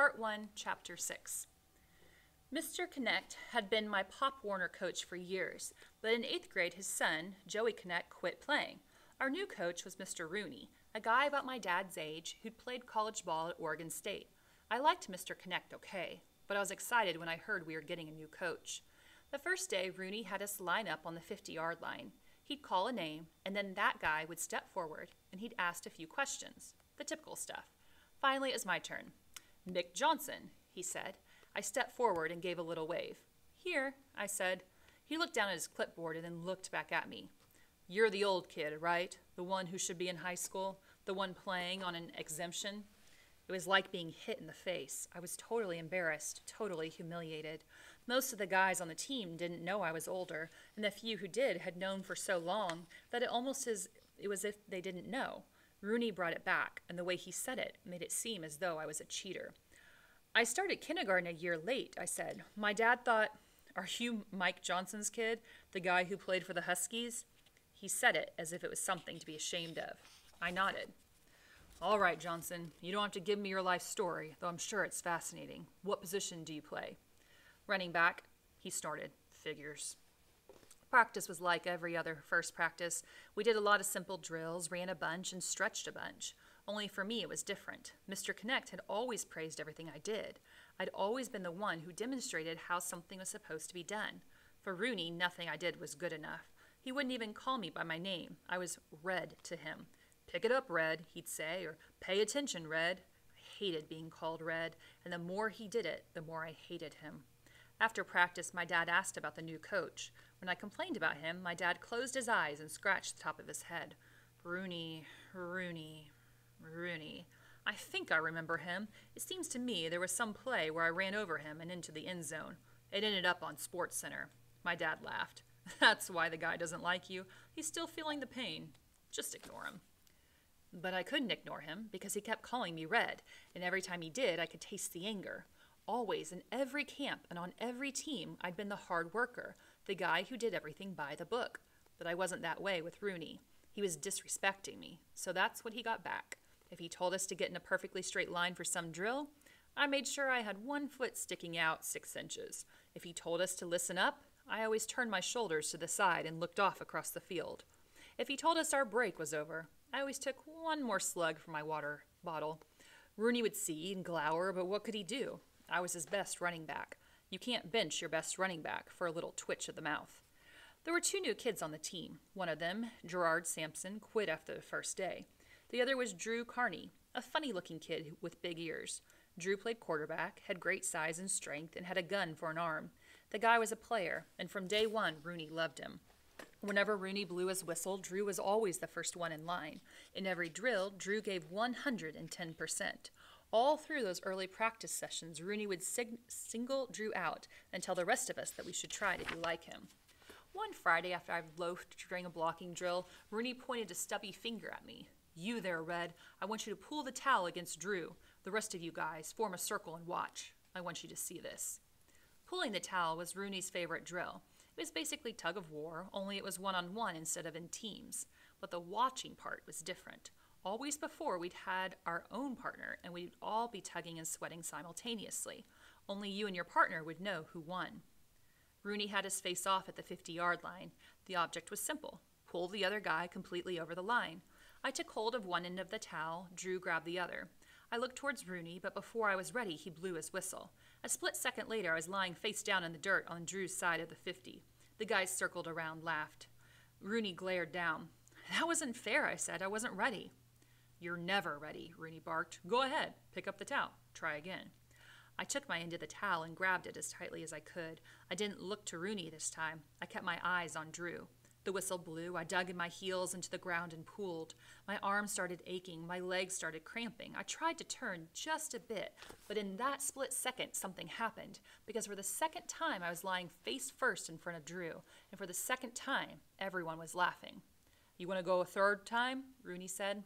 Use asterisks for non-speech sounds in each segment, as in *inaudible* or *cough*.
Part 1, Chapter 6. Mr. Connect had been my Pop Warner coach for years, but in eighth grade, his son, Joey Connect, quit playing. Our new coach was Mr. Rooney, a guy about my dad's age who'd played college ball at Oregon State. I liked Mr. Connect okay, but I was excited when I heard we were getting a new coach. The first day, Rooney had us line up on the 50 yard line. He'd call a name, and then that guy would step forward and he'd ask a few questions. The typical stuff. Finally, it was my turn. Mick Johnson, he said. I stepped forward and gave a little wave. Here, I said. He looked down at his clipboard and then looked back at me. You're the old kid, right? The one who should be in high school? The one playing on an exemption? It was like being hit in the face. I was totally embarrassed, totally humiliated. Most of the guys on the team didn't know I was older, and the few who did had known for so long that it almost as it was if they didn't know. Rooney brought it back, and the way he said it made it seem as though I was a cheater. I started kindergarten a year late, I said. My dad thought, Are you Mike Johnson's kid, the guy who played for the Huskies? He said it as if it was something to be ashamed of. I nodded. All right, Johnson, you don't have to give me your life story, though I'm sure it's fascinating. What position do you play? Running back, he snorted. Figures. Practice was like every other first practice. We did a lot of simple drills, ran a bunch, and stretched a bunch. Only for me, it was different. Mr. Connect had always praised everything I did. I'd always been the one who demonstrated how something was supposed to be done. For Rooney, nothing I did was good enough. He wouldn't even call me by my name. I was Red to him. Pick it up, Red, he'd say, or pay attention, Red. I hated being called Red, and the more he did it, the more I hated him. After practice, my dad asked about the new coach. When I complained about him, my dad closed his eyes and scratched the top of his head. Rooney, Rooney, Rooney. I think I remember him. It seems to me there was some play where I ran over him and into the end zone. It ended up on Sports Center. My dad laughed. *laughs* That's why the guy doesn't like you. He's still feeling the pain. Just ignore him. But I couldn't ignore him because he kept calling me Red, and every time he did, I could taste the anger. Always, in every camp and on every team, I'd been the hard worker, the guy who did everything by the book. But I wasn't that way with Rooney. He was disrespecting me, so that's what he got back. If he told us to get in a perfectly straight line for some drill, I made sure I had one foot sticking out six inches. If he told us to listen up, I always turned my shoulders to the side and looked off across the field. If he told us our break was over, I always took one more slug from my water bottle. Rooney would see and glower, but what could he do? I was his best running back. You can't bench your best running back for a little twitch of the mouth. There were two new kids on the team. One of them, Gerard Sampson, quit after the first day. The other was Drew Carney, a funny looking kid with big ears. Drew played quarterback, had great size and strength, and had a gun for an arm. The guy was a player, and from day one, Rooney loved him. Whenever Rooney blew his whistle, Drew was always the first one in line. In every drill, Drew gave 110%. All through those early practice sessions, Rooney would single Drew out and tell the rest of us that we should try to be like him. One Friday, after I loafed during a blocking drill, Rooney pointed a stubby finger at me. You there, Red, I want you to pull the towel against Drew. The rest of you guys, form a circle and watch. I want you to see this. Pulling the towel was Rooney's favorite drill. It was basically tug of war, only it was one on one instead of in teams. But the watching part was different. Always before, we'd had our own partner, and we'd all be tugging and sweating simultaneously. Only you and your partner would know who won. Rooney had his face off at the 50 yard line. The object was simple pull the other guy completely over the line. I took hold of one end of the towel, Drew grabbed the other. I looked towards Rooney, but before I was ready, he blew his whistle. A split second later, I was lying face down in the dirt on Drew's side of the 50. The guys circled around, laughed. Rooney glared down. That wasn't fair, I said. I wasn't ready. You're never ready, Rooney barked. Go ahead, pick up the towel. Try again. I took my end of the towel and grabbed it as tightly as I could. I didn't look to Rooney this time. I kept my eyes on Drew. The whistle blew. I dug in my heels into the ground and pulled. My arms started aching. My legs started cramping. I tried to turn just a bit, but in that split second, something happened. Because for the second time, I was lying face first in front of Drew. And for the second time, everyone was laughing. You want to go a third time? Rooney said.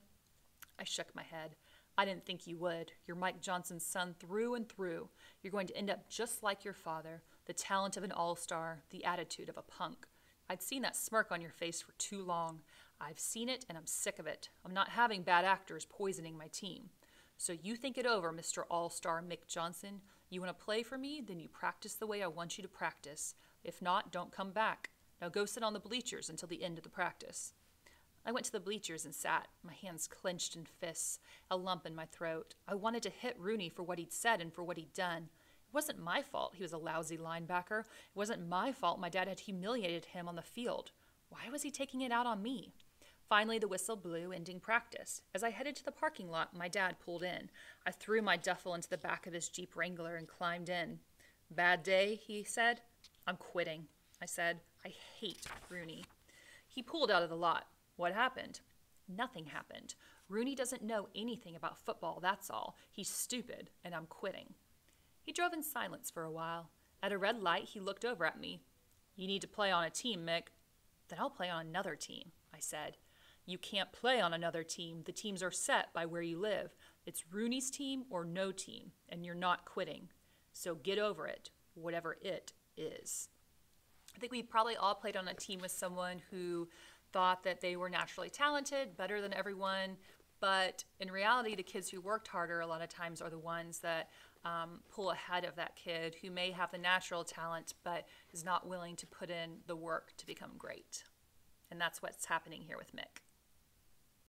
I shook my head. I didn't think you would. You're Mike Johnson's son through and through. You're going to end up just like your father the talent of an all star, the attitude of a punk. I'd seen that smirk on your face for too long. I've seen it and I'm sick of it. I'm not having bad actors poisoning my team. So you think it over, Mr. All Star Mick Johnson. You want to play for me? Then you practice the way I want you to practice. If not, don't come back. Now go sit on the bleachers until the end of the practice. I went to the bleachers and sat, my hands clenched in fists, a lump in my throat. I wanted to hit Rooney for what he'd said and for what he'd done. It wasn't my fault he was a lousy linebacker. It wasn't my fault my dad had humiliated him on the field. Why was he taking it out on me? Finally, the whistle blew, ending practice. As I headed to the parking lot, my dad pulled in. I threw my duffel into the back of his Jeep Wrangler and climbed in. Bad day, he said. I'm quitting, I said. I hate Rooney. He pulled out of the lot. What happened? Nothing happened. Rooney doesn't know anything about football, that's all. He's stupid, and I'm quitting. He drove in silence for a while. At a red light, he looked over at me. You need to play on a team, Mick. Then I'll play on another team, I said. You can't play on another team. The teams are set by where you live. It's Rooney's team or no team, and you're not quitting. So get over it, whatever it is. I think we probably all played on a team with someone who thought that they were naturally talented, better than everyone. But in reality, the kids who worked harder a lot of times are the ones that um, pull ahead of that kid who may have the natural talent but is not willing to put in the work to become great. And that's what's happening here with Mick.